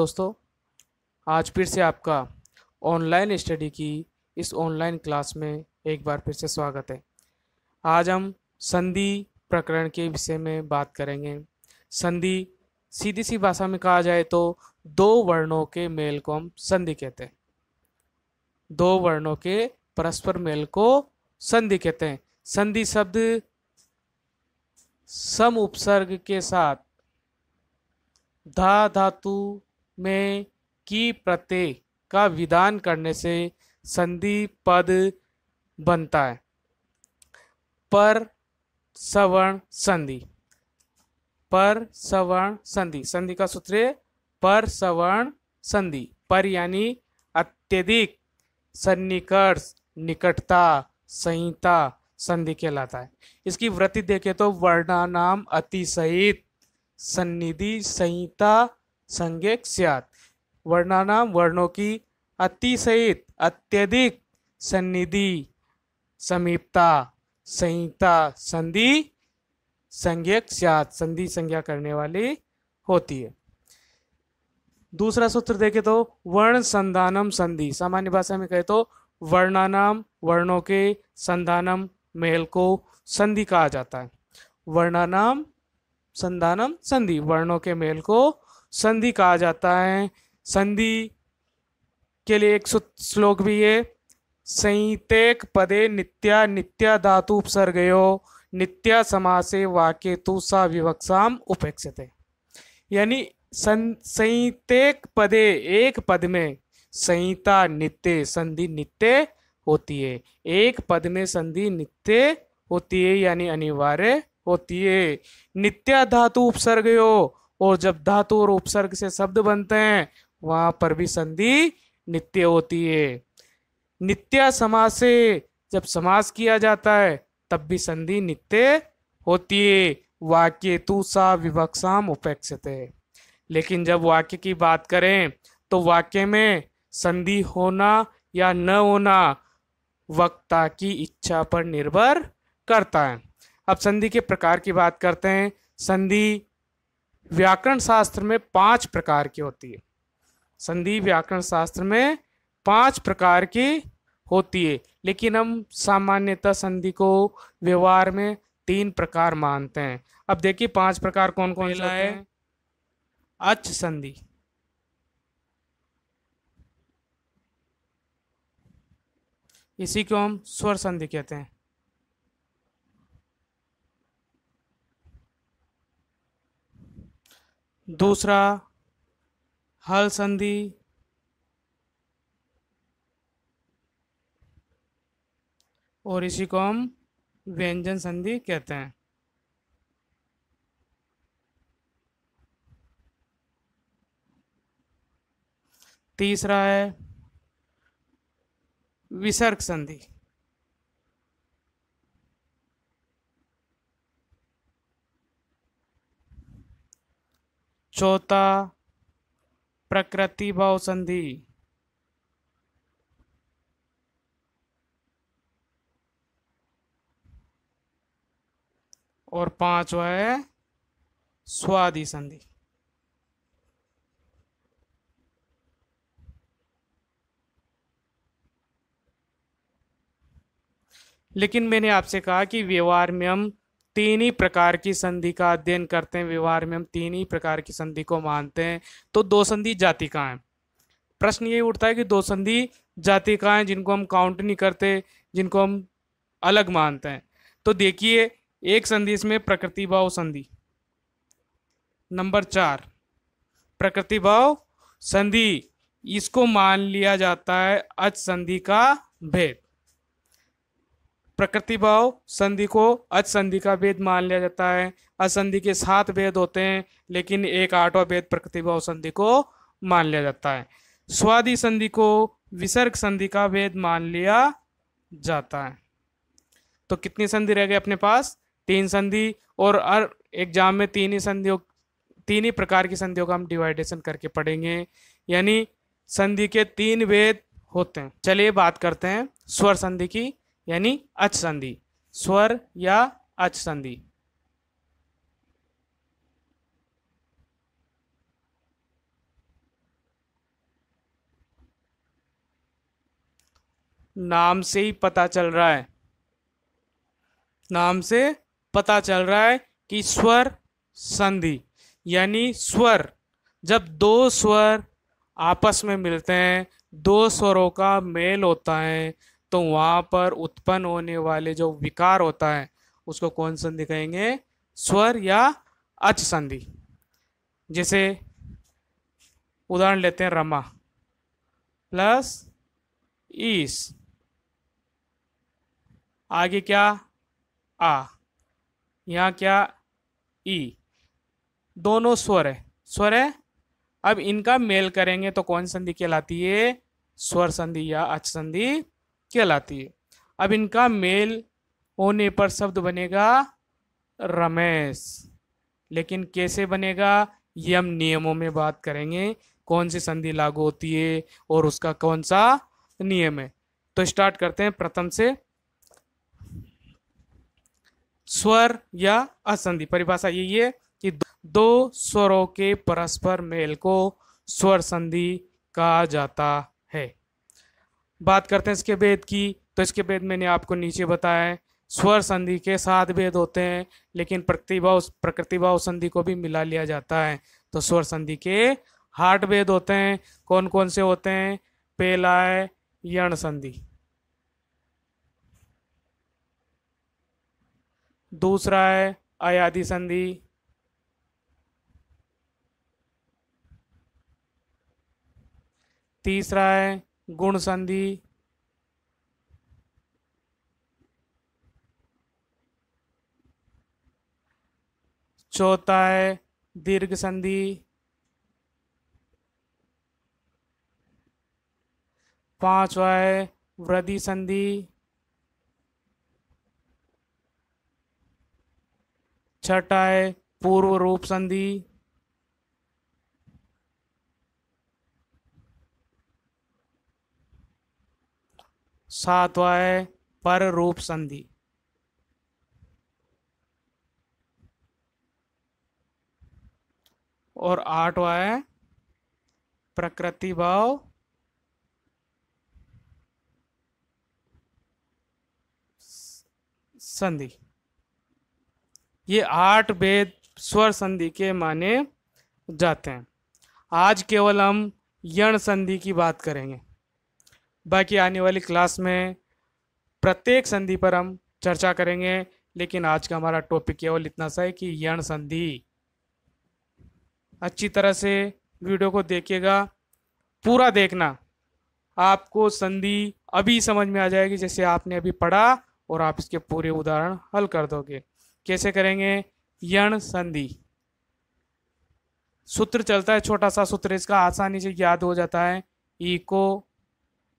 दोस्तों, आज फिर से आपका ऑनलाइन स्टडी की इस ऑनलाइन क्लास में एक बार फिर से स्वागत है। आज हम संधि प्रकरण के विषय में बात करेंगे। संधि सीधी सी भाषा में कहा जाए तो दो वर्णों के मेल को हम संधि कहते हैं। दो वर्णों के परस्पर मेल को संधि कहते हैं। संधि शब्द सम उपसर्ग के साथ धा, धातु में की प्रत्यय का विधान करने से संधि पद बनता है। पर सवर्ण संधि। पर सवर्ण संधि। संधि का सूत्र पर सवर्ण संधि। पर यानी अत्यधिक, सन्निकर्ष, निकटता, संहिता संधि कहलाता है। इसकी वृत्ति देखें तो वर्णानाम अति सहित सन्निधि, संहिता संज्ञक स्यात। वर्णानाम वर्णों की अति सहित अत्यधिक सन्निधि, समीपता, संहिता, संधि, संज्ञक स्यात, संधि संज्ञा करने वाली होती है। दूसरा सूत्र देखे तो वर्ण संधानम संधि। सामान्य भाषा में कहे तो वर्णानाम वर्णों के संधानम मेल को संधि कहा जाता है। वर्णानाम संधानम संधि, वर्णों के मेल को संधि कहा जाता है। संधि के लिए एक श्लोक भी है। संहितेक पदे नित्या नित्या धातु उपसर्गयो, नित्या समासे वाक्य तु सा विवक्षाम उपेक्षते। यानी संहितेक पदे एक पद में संहिता नित्य, संधि नित्य होती है। एक पद में संधि नित्य होती है, यानी अनिवार्य होती है। नित्या धातु उपसर्ग हो और जब धातु और उपसर्ग से शब्द बनते हैं, वहाँ पर भी संधि नित्य होती है। नित्या समास से जब समास किया जाता है, तब भी संधि नित्य होती है। वाक्य तू सा विवक्षाम उपेक्षित। है लेकिन जब वाक्य की बात करें तो वाक्य में संधि होना या न होना वक्ता की इच्छा पर निर्भर करता है। अब संधि के प्रकार की बात करते हैं। संधि व्याकरण शास्त्र में पाँच प्रकार की होती है। संधि व्याकरण शास्त्र में पाँच प्रकार की होती है। लेकिन हम सामान्यतः संधि को व्यवहार में तीन प्रकार मानते हैं। अब देखिए पाँच प्रकार कौन कौन सा है? अच संधि। इसी को हम स्वर संधि कहते हैं। दूसरा, हल संधि। और इसी को हम व्यंजन संधि कहते हैं। तीसरा है, विसर्ग संधि। चौथा प्रकृति भाव संधि। और पांचवा है स्वादि संधि। लेकिन मैंने आपसे कहा कि व्यवहार में हम तीन ही प्रकार की संधि का अध्ययन करते हैं व्यवहार में, हम तीन ही प्रकार की संधि को मानते हैं। तो दो संधि जाति का है प्रश्न ये उठता है कि दो संधि जाति का है जिनको हम काउंट नहीं करते, जिनको हम अलग मानते हैं। तो देखिए, एक संधि इसमें प्रकृति, भाव, संधि। नंबर चार, प्रकृति, भाव, संधि। इसको मान लिया जाता है अच संधि का भेद। प्रकृति भाव संधि को अच संधि का भेद मान लिया जाता है। असंधि के सात भेद होते हैं, लेकिन एक आठवां भेद प्रकृति भाव संधि को मान लिया जाता है। स्वादि संधि को विसर्ग संधि का भेद मान लिया जाता है। तो कितनी संधि रह गई अपने पास? तीन संधि और हर एग्ज़ाम में तीन ही संधियों, तीन ही प्रकार की संधियों का हम डिवाइडेशन करके पढ़ेंगे। यानी संधि के तीन भेद होते हैं। चलिए बात करते हैं स्वर संधि की। यानी अच संधि। स्वर या अच संधि। नाम से ही पता चल रहा है। नाम से पता चल रहा है कि स्वर संधि, यानी स्वर, जब दो स्वर आपस में मिलते हैं, दो स्वरों का मेल होता है तो वहाँ पर उत्पन्न होने वाले जो विकार होता है, उसको कौन संधि कहेंगे? स्वर या अच संधि। जैसे उदाहरण लेते हैं रमा प्लस ईस। आगे क्या? आ। यहाँ क्या? ई। दोनों स्वर है। स्वर है? अब इनका मेल करेंगे तो कौन संधि कहलाती है? स्वर संधि या अच संधि। कहलाती है। अब इनका मेल होने पर शब्द बनेगा रमेश। लेकिन कैसे बनेगा, ये हम नियमों में बात करेंगे। कौन सी संधि लागू होती है और उसका कौन सा नियम है। तो स्टार्ट करते हैं प्रथम से। स्वर या असंधि। परिभाषा यही है कि दो स्वरों के परस्पर मेल को स्वर संधि कहा जाता है। बात करते हैं इसके भेद की। तो इसके भेद मैंने आपको नीचे बताया है। स्वर संधि के सात भेद होते हैं, लेकिन प्रतिभाव प्रकृतिभाव संधि को भी मिला लिया जाता है। तो स्वर संधि के हार्ट भेद होते हैं। कौन कौन से होते हैं? पहला है यण संधि। दूसरा है अयादि संधि। तीसरा है गुण संधि। चौथा है दीर्घ संधि। पांचवा है वृद्धि संधि। छठा है पूर्व रूप संधि। सातवा है पर रूप संधि। और आठवा है प्रकृति भाव। संधि। ये आठ वेद स्वर संधि के माने जाते हैं। आज केवल हम यण संधि की बात करेंगे। बाकी आने वाली क्लास में प्रत्येक संधि पर हम चर्चा करेंगे, लेकिन आज का हमारा टॉपिक केवल इतना सा है कि यण संधि। अच्छी तरह से वीडियो को देखिएगा, पूरा देखना। आपको संधि अभी समझ में आ जाएगी, जैसे आपने अभी पढ़ा और आप इसके पूरे उदाहरण हल कर दोगे। कैसे करेंगे? यण संधि। सूत्र चलता है, छोटा सा सूत्र, इसका आसानी से याद हो जाता है। इको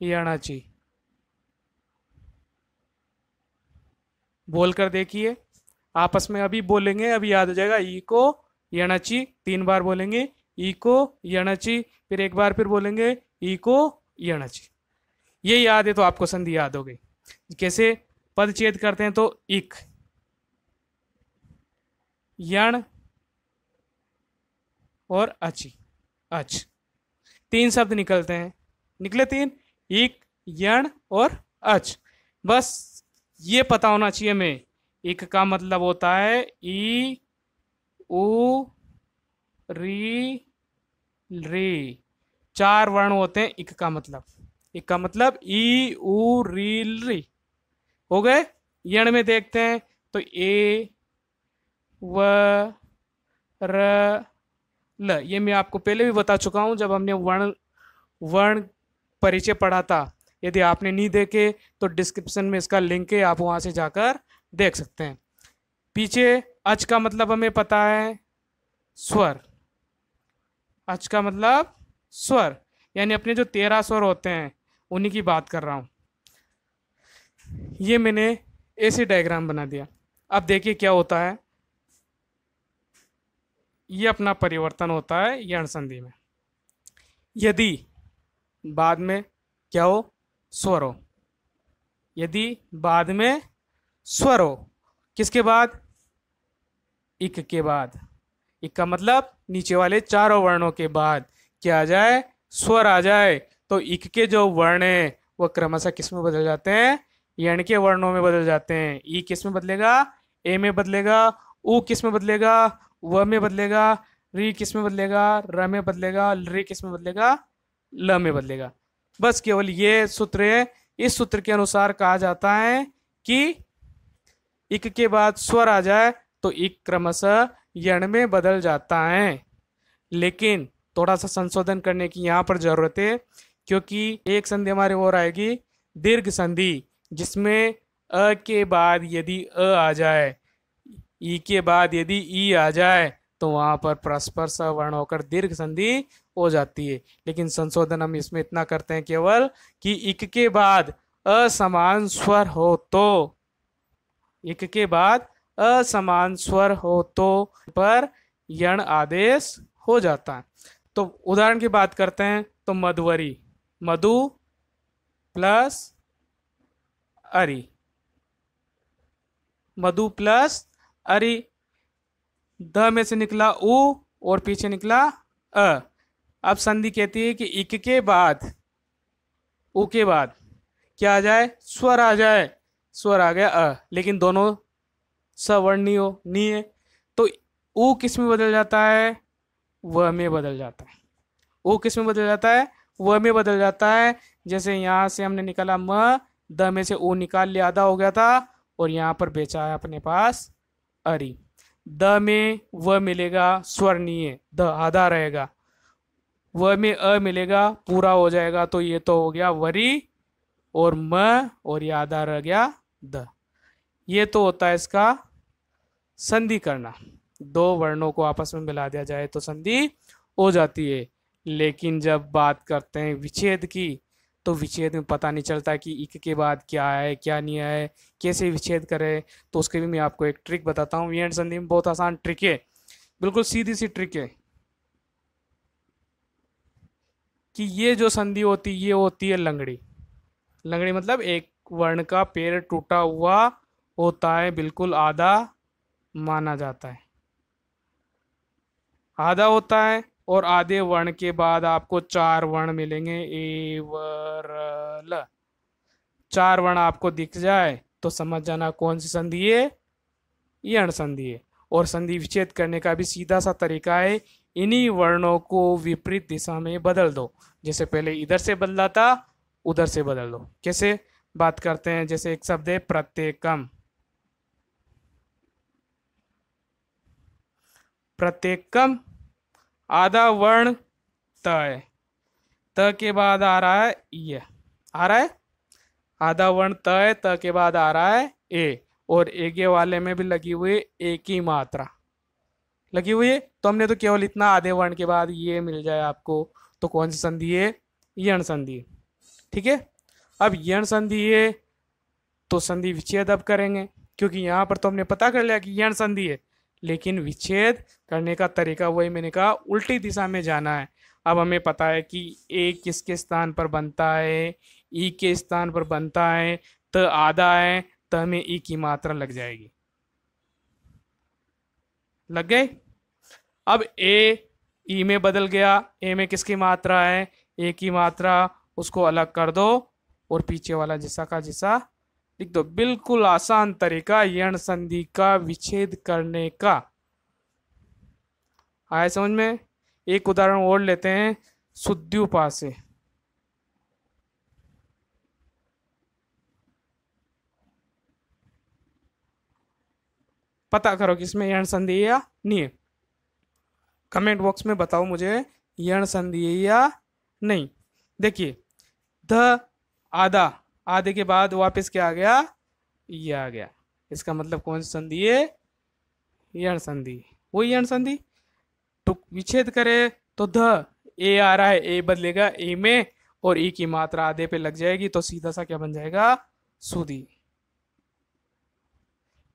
यणाची बोलकर देखिए, आपस में अभी बोलेंगे, अभी याद हो जाएगा इको यणाची तीन बार बोलेंगे इको यणाची फिर एक बार फिर बोलेंगे इको यणाची ये याद है तो आपको संधि याद हो गई। कैसे पद छेद करते हैं तो इक। यण और अची। अच। तीन शब्द निकलते हैं। निकले तीन? इक यण और अच। बस ये पता होना चाहिए हमें। इक का मतलब होता है ई, उ, री री। चार वर्ण होते हैं इक का मतलब। इक का मतलब ई, उ, री री। हो गए? यण में देखते हैं तो ए, व, र, ल। ये मैं आपको पहले भी बता चुका हूँ, जब हमने वर्ण वर्ण परिचय पढ़ा था। यदि आपने नहीं देखे तो डिस्क्रिप्शन में इसका लिंक है, आप वहाँ से जाकर देख सकते हैं। पीछे, अच का मतलब हमें पता है, स्वर। अच का मतलब स्वर। यानी अपने जो तेरह स्वर होते हैं, उन्हीं की बात कर रहा हूँ। ये मैंने ऐसे डायग्राम बना दिया। अब देखिए क्या होता है। ये अपना परिवर्तन होता है यण संधि में। यदि बाद में क्या हो? स्वर। हो यदि बाद में स्वर हो किसके बाद? इक के बाद। इक का मतलब नीचे वाले चारों वर्णों के बाद। क्या आ जाए? स्वर आ जाए। तो इक के जो वर्ण है वह क्रमशः किसमें बदल जाते हैं? यण के वर्णों में बदल जाते हैं। ई किसमें बदलेगा? ए में बदलेगा। उ किसमें बदलेगा? व में बदलेगा। री किसमें बदलेगा? र में बदलेगा। रे किसमें बदलेगा? ल में बदलेगा। बस केवल ये सूत्र है, इस सूत्र के अनुसार कहा जाता है कि इक के बाद स्वर आ जाए तो इक क्रमशः यण में बदल जाता है। लेकिन थोड़ा सा संशोधन करने की यहाँ पर ज़रूरत है, क्योंकि एक संधि हमारे और आएगी, दीर्घ संधि, जिसमें अ के बाद यदि अ आ जाए, ई के बाद यदि ई आ जाए तो वहाँ पर परस्पर सवर्ण होकर दीर्घ संधि हो जाती है। लेकिन संशोधन हम इसमें इतना करते हैं केवल कि इक के बाद असमान स्वर हो तो इक के बाद असमान स्वर हो तो पर यण आदेश हो जाता है। तो उदाहरण की बात करते हैं तो मधुवरी, मधु प्लस अरी, मधु प्लस अरी द में से निकला उ और पीछे निकला अ। अब संधि कहती है कि इक के बाद, उ के बाद, क्या आ जाए? स्वर आ जाए। स्वर आ गया अ, लेकिन दोनों सवर्णी हो नहीं है तो उ किसमें बदल जाता है? व में बदल जाता है। उ किसमें बदल जाता है? व में बदल जाता है। जैसे यहाँ से हमने निकाला म, द में से ओ निकाल लिया, आधा हो गया था, और यहाँ पर बेचा है अपने पास अरी। द में व मिलेगा स्वर्णीय, द आधा रहेगा। व में अ मिलेगा, पूरा हो जाएगा तो ये तो हो गया वरी और म और ये आधा रह गया द। ये तो होता है इसका संधि करना। दो वर्णों को आपस में मिला दिया जाए तो संधि हो जाती है। लेकिन जब बात करते हैं विच्छेद की तो विच्छेद में पता नहीं चलता कि इक के बाद क्या है, क्या नहीं है, कैसे विच्छेद करें। तो उसके भी मैं आपको एक ट्रिक बताता हूँ। वियंड संधि में बहुत आसान ट्रिक है। बिल्कुल सीधी सी ट्रिक है। कि ये जो संधि होती, ये होती है लंगड़ी। लंगड़ी मतलब एक वर्ण का पेड़ टूटा हुआ होता है, बिल्कुल आधा माना जाता है। आधा होता है और आधे वर्ण के बाद आपको चार वर्ण मिलेंगे। ए वर ल। चार वर्ण आपको दिख जाए तो समझ जाना कौन सी संधि है? ये अण संधि है। और संधि विच्छेद करने का भी सीधा सा तरीका है इन्हीं वर्णों को विपरीत दिशा में बदल दो। जैसे पहले इधर से बदला था उधर से बदल दो। कैसे? बात करते हैं, जैसे एक शब्द है प्रत्येकम। प्रत्येकम, आधा वर्ण, त है। त के बाद आ रहा है ये। आ रहा है? आधा वर्ण त है, त के बाद आ रहा है ए। और एगे वाले में भी लगी हुई एक ही मात्रा। लगी हुई है। तो हमने तो केवल इतना आधे वर्ण के बाद ये मिल जाए आपको। तो कौन सी संधि है? यण संधि। ठीक है? अब यण संधि है तो संधि विच्छेद अब करेंगे। क्योंकि यहाँ पर तो हमने पता कर लिया कि यण संधि है। लेकिन विच्छेद करने का तरीका वही मैंने कहा, उल्टी दिशा में जाना है। अब हमें पता है कि ए किसके स्थान पर बनता है, ई के स्थान पर बनता है, त आधा है तो हमें ई की मात्रा लग जाएगी। लग गए? अब ए ई में बदल गया। ए में किसकी मात्रा है? ए की मात्रा, उसको अलग कर दो और पीछे वाला जिसा का जिसा लिख दो। बिल्कुल आसान तरीका यण संधि का विच्छेद करने का। आए समझ में? एक उदाहरण और लेते हैं सुद्युपा से पता करो कि इसमें यण संधि है या नहीं है। कमेंट बॉक्स में बताओ मुझे यण संधि है या नहीं। देखिए, ध, आधा, आधे के बाद वापस क्या आ गया? ये आ गया। इसका मतलब कौन सी संधि है? यण संधि। वही यण संधि? तो विच्छेद करे तो ध, ए आ रहा है, ए बदलेगा, ए में, और ई की मात्रा आधे पे लग जाएगी तो सीधा सा क्या बन जाएगा? सुधी।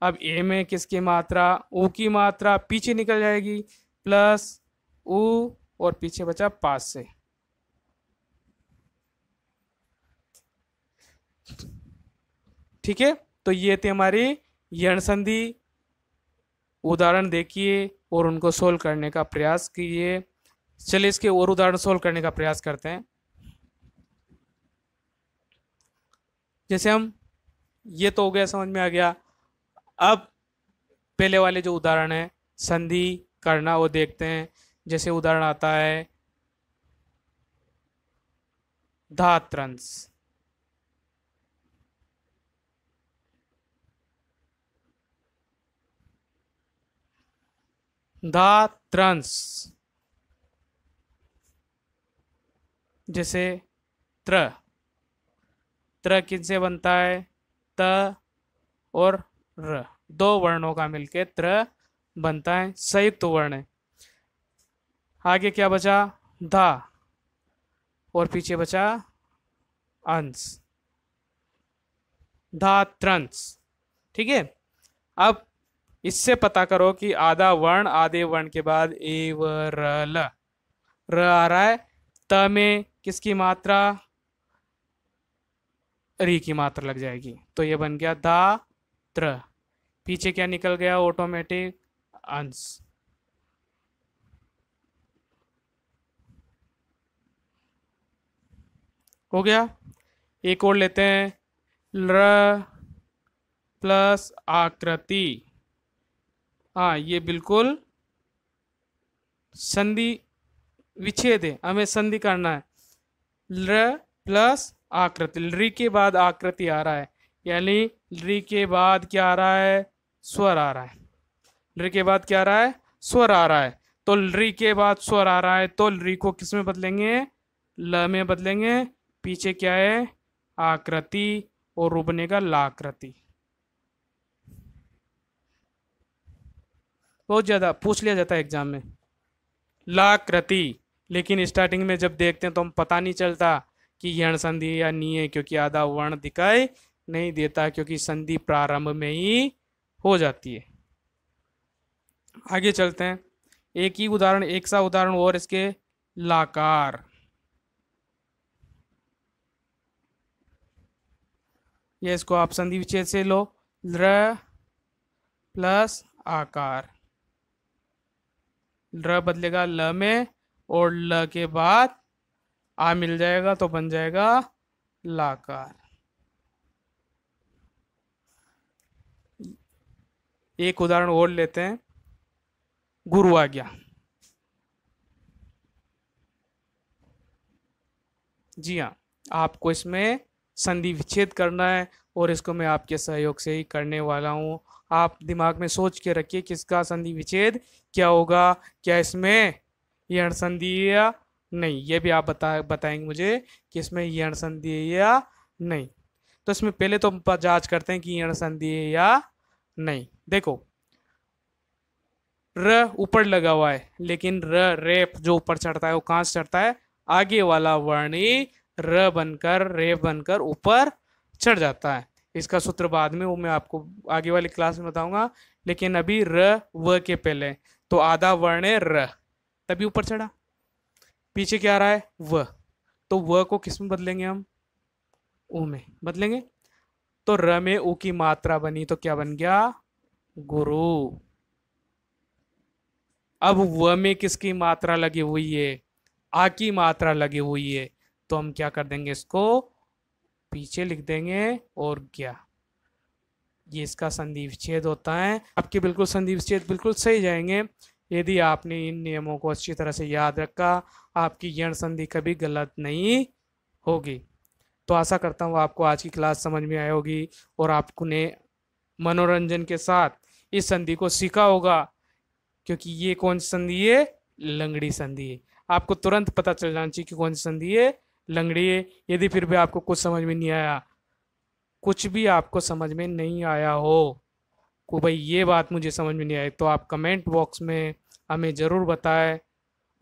अब ए में किसकी मात्रा? ऊ की मात्रा पीछे निकल जाएगी प्लस ऊ और पीछे बचा पास से। ठीक है? तो ये थे हमारी यण संधि उदाहरण देखिए और उनको सोल्व करने का प्रयास कीजिए। चलिए इसके और उदाहरण सोल्व करने का प्रयास करते हैं। जैसे हम, ये तो हो गया, समझ में आ गया। अब पहले वाले जो उदाहरण है, संधि करना वो देखते हैं। जैसे उदाहरण आता है धात्रंश धात्रंश जैसे त्र। त्र किनसे बनता है? त और र। दो वर्णों का मिलके त्र बनता है, संयुक्त वर्ण है। आगे क्या बचा? धा। और पीछे बचा अंश। धात्रंश। ठीक है? अब इससे पता करो कि आधा वर्ण, आधे वर्ण के बाद ए व र ल। र आ रहा है। त में किसकी मात्रा? री की मात्रा लग जाएगी। तो ये बन गया धा त्र पीछे क्या निकल गया ऑटोमेटिक अंश हो गया? एक और लेते हैं। ल प्लस आकृति। हाँ ये बिल्कुल संधि विच्छेद है। हमें संधि करना है। ल प्लस आकृति। री के बाद आकृति आ रहा है। यानी री के बाद क्या आ रहा है? स्वर आ रहा है। री के बाद क्या आ रहा है? स्वर आ रहा है। तो री के बाद स्वर आ रहा है। तो री को किसमें बदलेंगे? ल में बदलेंगे। पीछे क्या है? आकृति। और रू बनेगा लाकृति। बहुत ज़्यादा पूछ लिया जाता है एग्ज़ाम में। लाकृति। लेकिन स्टार्टिंग में जब देखते हैं तो हम पता नहीं चलता कि यण संधि या नहीं है, क्योंकि आधा वर्ण दिखाई नहीं देता, क्योंकि संधि प्रारंभ में ही हो जाती है। आगे चलते हैं। एक ही उदाहरण, एक सा उदाहरण और इसके लाकार। ये इसको आप संधि विच्छेद से लो। ल प्लस आकार। र बदलेगा ल में और ल के बाद आ मिल जाएगा तो बन जाएगा लाकार। एक उदाहरण और लेते हैं। गुरु आज्ञा जी हाँ आपको इसमें संधि विच्छेद करना है और इसको मैं आपके सहयोग से ही करने वाला हूँ। आप दिमाग में सोच के रखिए किसका संधि विच्छेद क्या होगा, क्या इसमें यण संधि या नहीं। ये भी आप बता, बताएँगे मुझे कि इसमें यण संधि या नहीं। तो इसमें पहले तो हम जाँच करते हैं कि यण संधि या नहीं। देखो, र ऊपर लगा हुआ है, लेकिन र, रेप जो ऊपर चढ़ता है, वो कहाँ से चढ़ता है? आगे वाला वर्ण ही र बनकर रे बनकर ऊपर चढ़ जाता है। इसका सूत्र बाद में, वो मैं आपको आगे वाली क्लास में बताऊँगा। लेकिन अभी र, व के पहले। तो आधा वर्ण है र। तभी ऊपर चढ़ा। पीछे क्या आ रहा है? व। तो व को किसमें बदलेंगे हम? ऊ में। बदलेंगे? तो र में ऊ की मात्रा बनी तो क्या बन गया? गुरु। अब व में किसकी मात्रा लगी हुई है? आ की मात्रा लगी हुई है। तो हम क्या कर देंगे इसको? पीछे लिख देंगे और क्या? ये इसका संधि विच्छेद होता है। आपके बिल्कुल संधि विच्छेद बिल्कुल सही जाएँगे। यदि आपने इन नियमों को अच्छी तरह से याद रखा, आपकी यण संधि कभी गलत नहीं होगी। तो आशा करता हूँ आपको आज की क्लास समझ में आई होगी और आपने मनोरंजन के साथ इस संधि को सीखा होगा, क्योंकि ये कौन सी संधि है? लंगड़ी संधि है। आपको तुरंत पता चल जाना चाहिए कि कौन सी संधि है, लंगड़ी है। यदि फिर भी आपको कुछ समझ में नहीं आया, कुछ भी आपको समझ में नहीं आया हो, को भाई ये बात मुझे समझ में नहीं आई तो आप कमेंट बॉक्स में हमें ज़रूर बताएँ।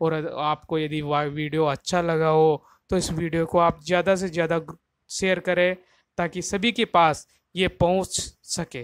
और आपको यदि वीडियो अच्छा लगा हो तो इस वीडियो को आप ज़्यादा से ज़्यादा शेयर करें ताकि सभी के पास ये पहुँच सके।